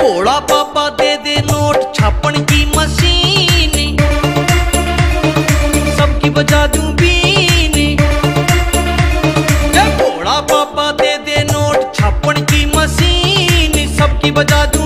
भोला बाबा दे दे note छापन की machine सबकी बजा दूँ बीन भोला पापा दे दे नोट छापन की मशीन सबकी बजा दूँ